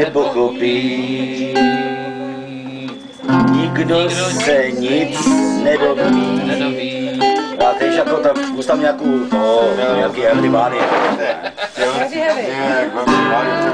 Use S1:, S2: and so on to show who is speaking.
S1: nepochopí. Nikdo se nic nedoví.
S2: nedoví.
S1: Já teď jako tak nějakou, to, nějaký Everybody.
S3: Ne, ne, jak